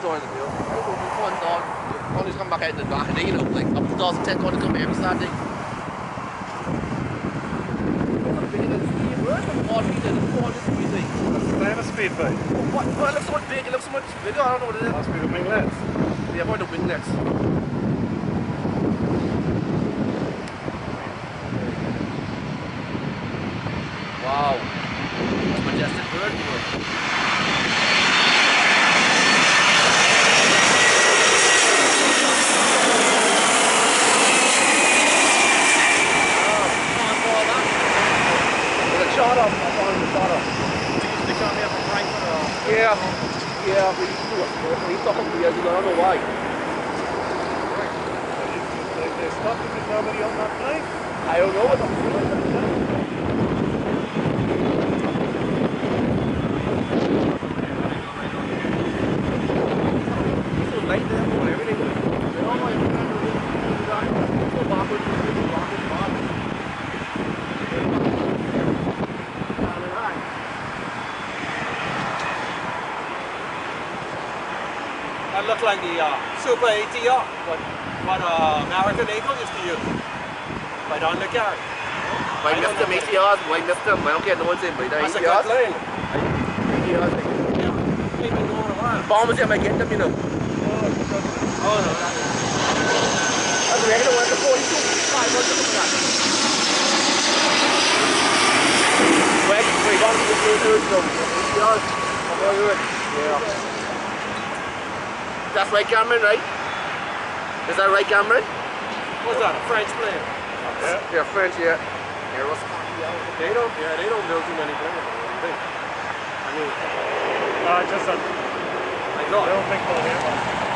10 times, you know. One dog, always come back out in the back, and you know, like up to 2010 going to come here every Saturday. Speed bike. What, what, it looks so much big, it looks so much bigger, I don't know what it is. Must be the winglets. Yeah, probably the winglets. Wow. That's majestic bird, you know. Shot up, I found the shot up. They shot me up in Frankfurt or Yeah, yeah, we used to do it. Used to hunt years ago, I don't know why. They, stopped because nobody on that plane. I don't know what the So That looked like the uh, Super ATR, what, what uh, American Eagle used to use. Right on the carry. Why missed them ATRs? Why missed them? I don't get no one's in, but That's a good ATRs. plane. ATRs. like- Yeah, been going a while. Bombers, yeah, might get them, you know. Oh no, that is. That's a regular one, the 42. Five, what's the that? Wait, wait, two, three, two, two. ATRs. Come on, good. Yeah. That's right, Cameron, right? Is that right, Cameron? What's that? A French plane? Yeah. Yeah, French, yeah. Aeros. They don't. Yeah, they don't build too many planes. I don't think. I mean, Uh, just a I thought. little big ball here.